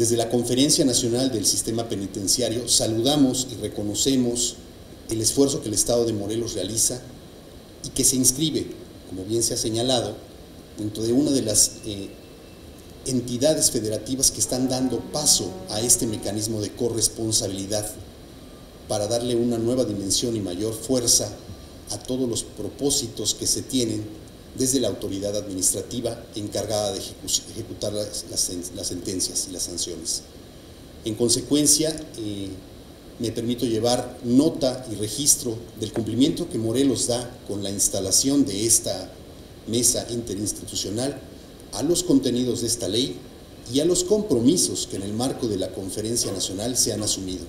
Desde la Conferencia Nacional del Sistema Penitenciario saludamos y reconocemos el esfuerzo que el Estado de Morelos realiza y que se inscribe, como bien se ha señalado, dentro de una de las eh, entidades federativas que están dando paso a este mecanismo de corresponsabilidad para darle una nueva dimensión y mayor fuerza a todos los propósitos que se tienen desde la autoridad administrativa encargada de ejecutar las, sentencias y las sanciones. En consecuencia, eh, me permito llevar nota y registro del cumplimiento que Morelos da con la instalación de esta mesa interinstitucional a los contenidos de esta ley y a los compromisos que en el marco de la Conferencia Nacional se han asumido.